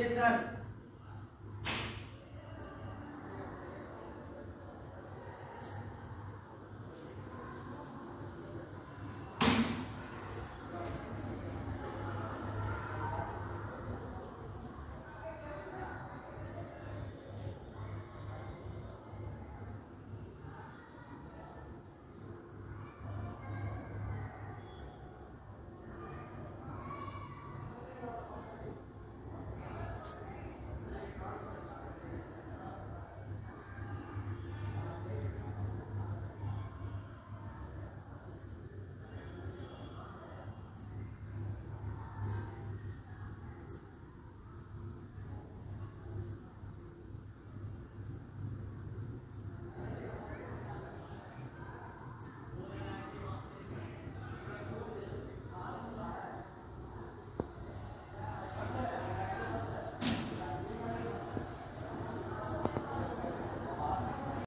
esa